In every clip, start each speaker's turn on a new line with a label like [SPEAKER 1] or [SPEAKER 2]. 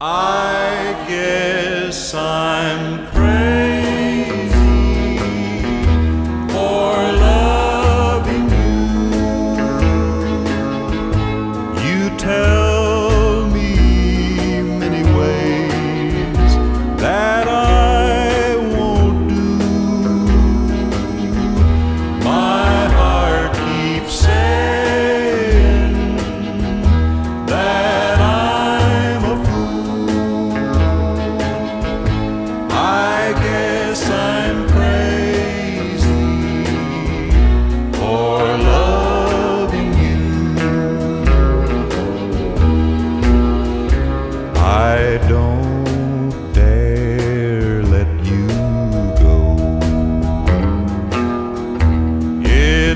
[SPEAKER 1] I guess I'm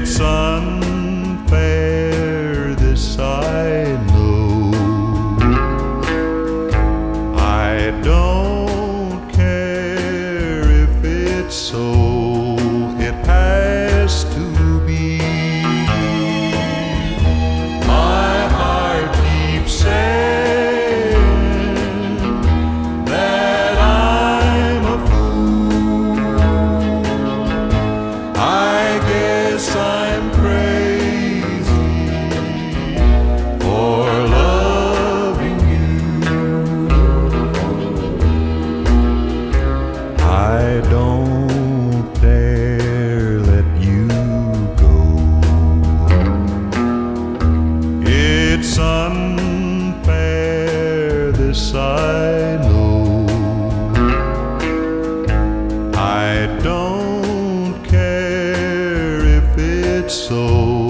[SPEAKER 1] It's unfair, this I know. I don't. yes, I know. I don't care if it's so.